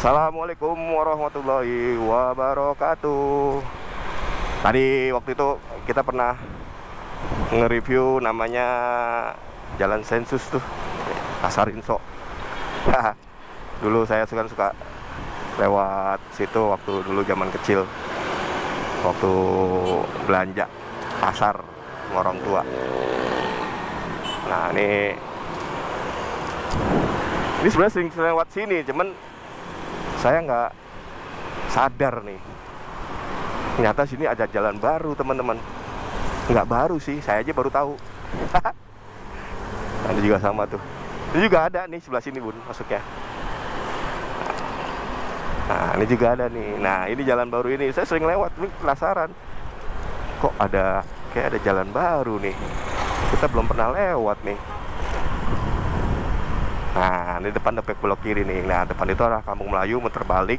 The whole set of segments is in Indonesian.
Assalamualaikum warahmatullahi wabarakatuh. Tadi waktu itu kita pernah nge-review namanya Jalan Sensus tuh, Pasar Inso. dulu saya suka suka lewat situ waktu dulu zaman kecil. Waktu belanja pasar orang tua. Nah, ini ini sebenarnya sering lewat sini, cuman saya nggak sadar nih. Ternyata sini ada jalan baru, teman-teman. Nggak baru sih, saya aja baru tahu. Ada juga sama tuh. Ini juga ada nih sebelah sini, Bun, masuknya. Nah, ini juga ada nih. Nah, ini jalan baru ini. Saya sering lewat, ini penasaran. Kok ada kayak ada jalan baru nih. Kita belum pernah lewat nih. Nah, ini depan depan belok kiri nih. Nah, depan itu arah Kampung Melayu, muter balik,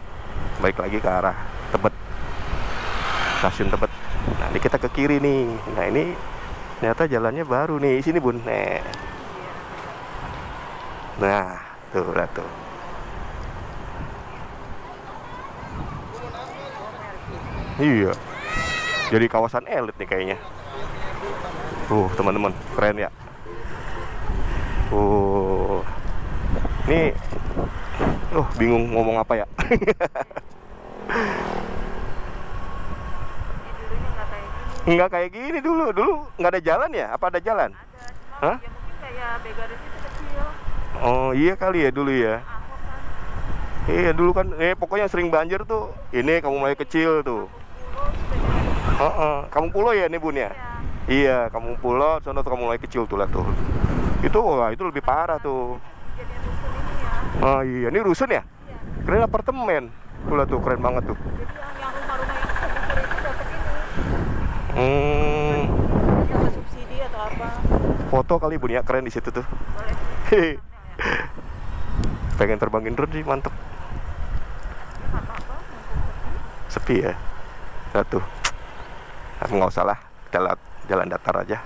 balik lagi ke arah Tebet. Stasiun Tebet. Nah, ini kita ke kiri nih. Nah, ini ternyata jalannya baru nih. Sini, Bun. Nih. Nah, tuh, udah tuh. Iya. Jadi kawasan elit nih kayaknya. Tuh, teman-teman, keren ya. Uh. Nih Oh, bingung ngomong apa ya. Enggak kayak gini dulu. Dulu nggak ada jalan ya? Apa ada jalan? Ada, cuma Hah? ya mungkin kayak Begaris itu kecil. Oh, iya kali ya dulu ya. Kan Iya, dulu kan eh pokoknya sering banjir tuh. Ini kamu mulai kecil tuh. jadi Heeh. Kamu pulau ya nih, Bun ya? ya. Iya, kamu pulau, sono tuh kamu mulai kecil tuh lah tuh. Itu wah, itu lebih parah tuh. Oh iya, ini rusun ya? Iya. Keren apartemen. Tuh lah tuh, keren banget tuh. Jadi yang rumah-rumah yang tergusur itu dapat ini. Hmm, Dapat subsidi atau apa? foto kali Bun ya, keren di situ tuh. Boleh. Pengen terbangin drone sih, mantep. Sepi. Ya. Satu. Nah, nggak usah lah, kita lewat jalan datar aja.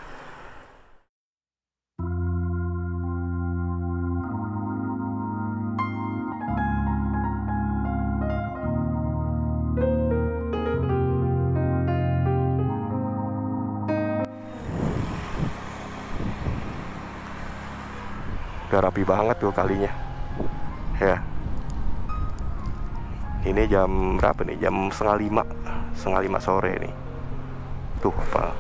Udah rapi banget tuh kalinya. Ya. Ini jam berapa nih? Jam setengah lima, setengah lima sore nih. Tuh apa?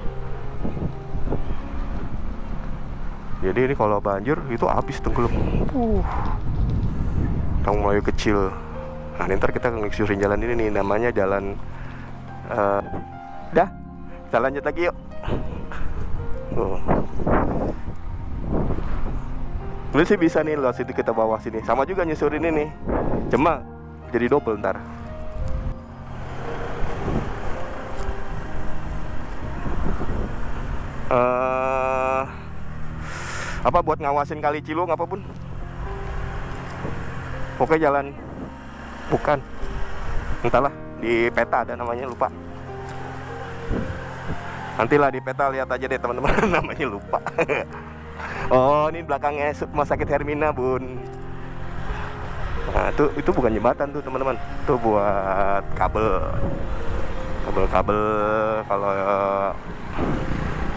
Jadi ini kalau banjir itu habis tenggelam. Uh. Kamu mulai kecil. Nah, ini ntar kita ngeksurin jalan ini nih, namanya jalan. eh dah, kita lanjut lagi yuk. Oh. Lu sih bisa nih lewat situ kita bawah sini. Sama juga nyusurin ini. Cuma jadi double ntar. eh apa buat ngawasin kali Cilung apa pun? Pokoknya jalan bukan. Entahlah di peta ada namanya lupa. Nantilah di peta lihat aja deh teman-teman namanya lupa. oh ini belakangnya rumah sakit Hermina bun. Nah itu itu bukan jembatan tuh teman-teman. Itu buat kabel kabel-kabel kalau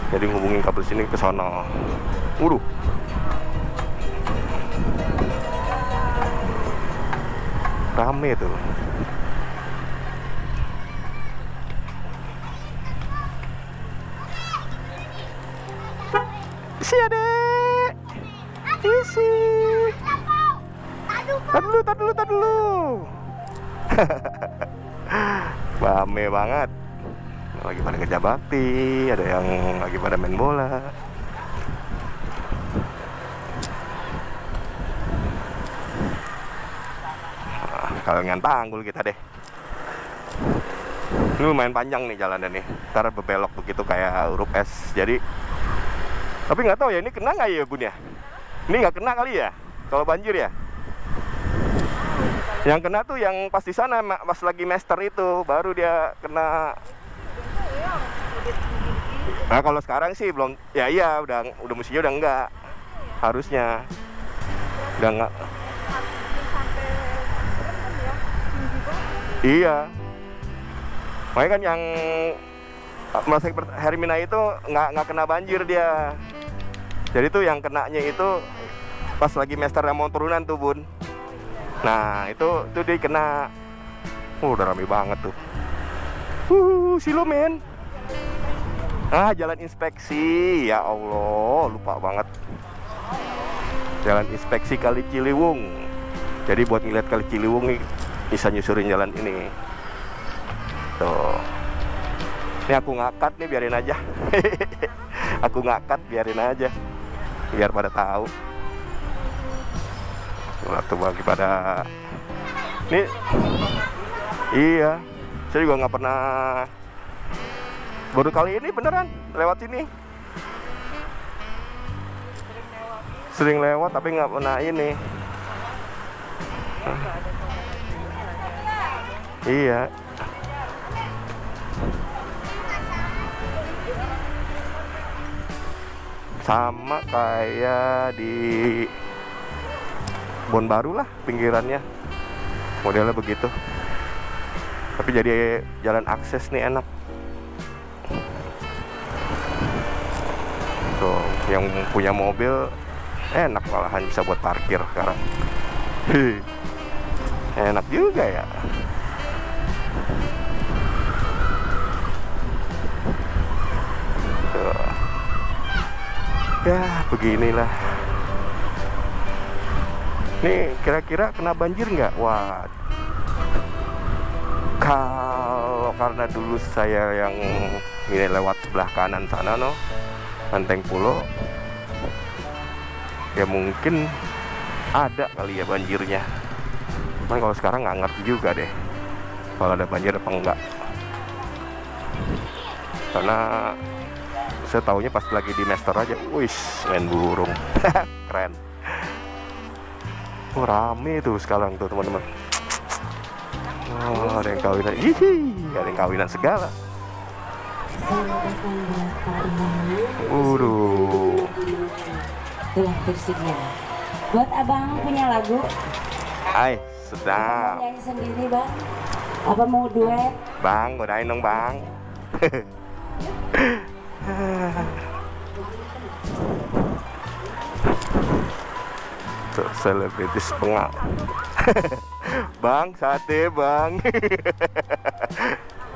jadi ngubungin kabel sini ke sono. Waduh. Rame tuh. Isi adek. Isi. Tar dulu, tar dulu, tar dulu. Rame banget. Lagi pada kerja bakti, ada yang lagi pada main bola. Ah, Kalengan panggul kita deh. Ini lumayan panjang nih jalannya nih. Ntar berbelok begitu kayak huruf S. Jadi tapi nggak tahu ya ini kena nggak ya bun ya? Ini nggak kena kali ya? Kalau banjir ya? Yang kena tuh yang pas di sana pas lagi master itu baru dia kena. Nah kalau sekarang sih belum. Ya iya udah udah mestinya udah enggak. Harusnya udah enggak. Iya. Makanya kan yang Masa Hermina itu nggak nggak kena banjir dia. Jadi tuh yang kenanya itu pas lagi Master yang mau turunan tuh bun. Nah itu tuh dia kena. Uh, udah rame banget tuh. Uh, silo. Ah jalan inspeksi ya Allah lupa banget. Jalan inspeksi Kali Ciliwung. Jadi buat ngeliat Kali Ciliwung nih bisa nyusurin jalan ini. Tuh. Ini aku ngakat nih biarin aja. aku ngakat biarin aja. Biar pada tahu. Waktu bagi pada ini iya. Saya juga nggak pernah baru kali ini beneran lewat sini. Sering lewat tapi nggak pernah ini. Iya sama kayak di Bon Baru lah pinggirannya. Modelnya begitu. Tapi jadi jalan akses nih enak. Tuh yang punya mobil enak malahan bisa buat parkir sekarang. Enak juga ya ya beginilah. Nih kira-kira kena banjir nggak? Wah kalau karena dulu saya yang ini lewat sebelah kanan sana no Banteng Pulo ya mungkin ada kali ya banjirnya. Cuman kalau sekarang nggak ngerti juga deh kalau ada banjir apa enggak karena saya taunya pas lagi di master aja wis main burung keren oh, rame tuh sekarang tuh teman-teman oh, ada yang kawinan Hihi, ada yang kawinan segala Waduh. Fisiknya. Buat abang punya lagu, Hai, sedap. nyanyi sendiri bang? Apa mau duet? Bang, godain dong bang. selebritis pengak. bang, sate bang.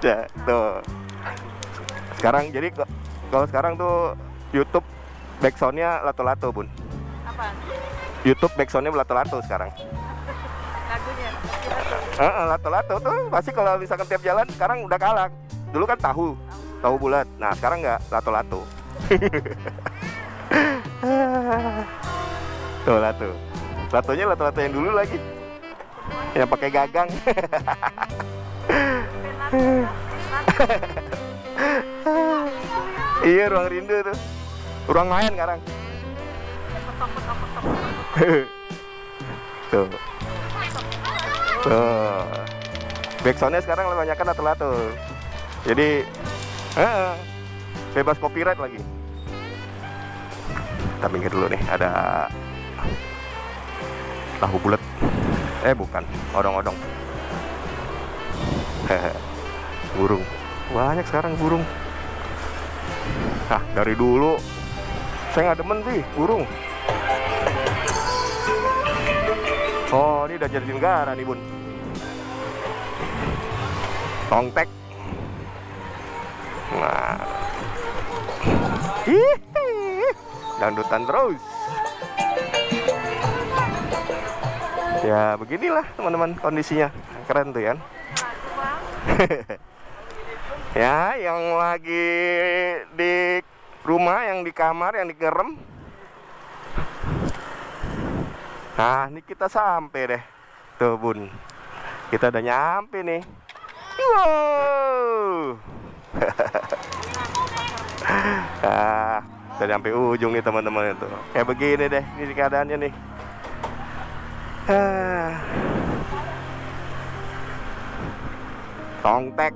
Ya, tuh. Sekarang jadi kalau sekarang tuh YouTube backsoundnya lato-lato bun. Apaan? YouTube backsoundnya lato-lato sekarang. Lagunya. Heeh, lato-lato tuh pasti kalau misalkan tiap jalan sekarang udah kalah. Dulu kan tahu, tahu bulat. Nah sekarang nggak lato-lato. tuh lato, latonya lato-lato yang dulu lagi, yang pakai gagang. iya ruang rindu tuh, ruang main sekarang. tuh. Tuh. Backsoundnya sekarang banyak kan lato-lato. Jadi bebas copyright lagi. Kita minggir dulu nih, ada tahu bulat. Eh bukan, odong-odong. Hehe. burung. Banyak sekarang burung. Nah, dari dulu saya nggak demen sih burung. Oh, ini udah jadi negara nih, Bun. Tongtek. Nah. Hihi. Dangdutan terus. Ya, beginilah teman-teman kondisinya. Keren tuh ya. ya, yang lagi di rumah, yang di kamar, yang digerem, Nah, ini kita sampai deh. Tuh, Bun. Kita udah nyampe nih. Wow. nah, kita nyampe ujung nih teman-teman itu. Kayak begini deh, ini keadaannya nih. Ah. Tongtek.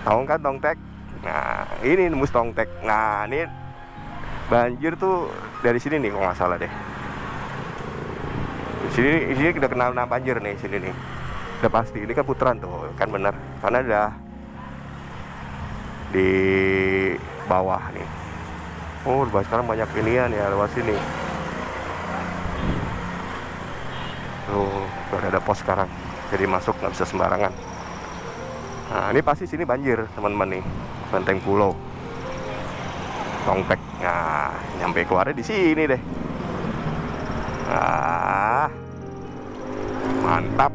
Tahu kan tongtek? Nah, ini nembus tongtek. Nah, ini banjir tuh dari sini nih kalau nggak salah deh. Sini sini udah kenal nama banjir nih sini nih. udah pasti ini kan putaran tuh kan bener karena udah di bawah nih oh sekarang banyak inian ya lewat sini tuh udah ada pos sekarang. Jadi masuk nggak bisa sembarangan. Nah ini pasti sini banjir teman-teman nih. Benteng pulau. Tongpek. Nah nyampe keluarnya di sini deh. Ah. Mantap.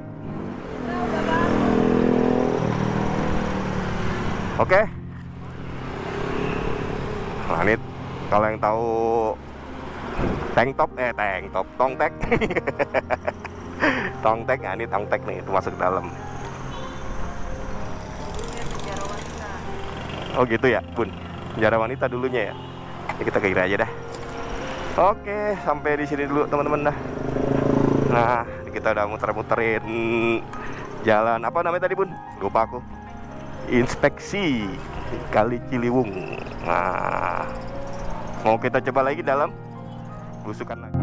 Oke. Nah ini kalau yang tahu tank top eh tank top tongtek tongtek nah ini tongtek nih itu masuk ke dalam. Oh gitu ya, Bun. Penjara wanita dulunya ya. Ini kita ke kiri aja dah. Oke, sampai di sini dulu teman-teman dah. Nah, kita udah muter-muterin jalan apa namanya tadi, Bun? Lupa aku. Inspeksi Kali Ciliwung. Nah, mau kita coba lagi dalam busukan lagi.